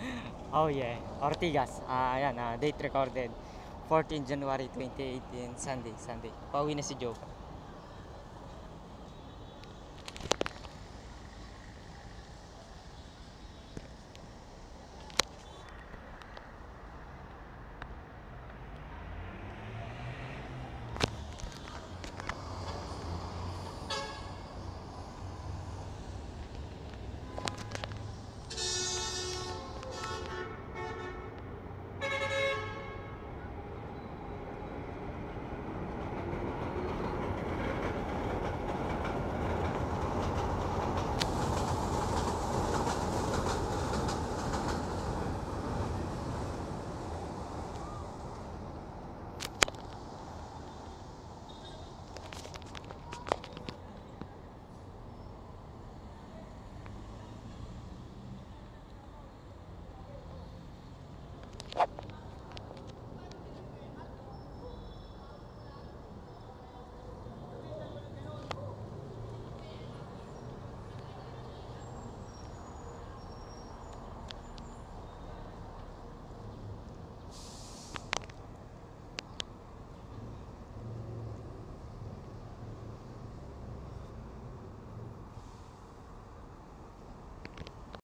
Oh yeah, Ortigas. Ah, ayan, ah, date recorded. 14 January 2018, Sunday, Sunday. Pauwi na si Joe.